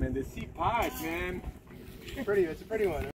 man, the sea pod, man. Pretty, it's a pretty one.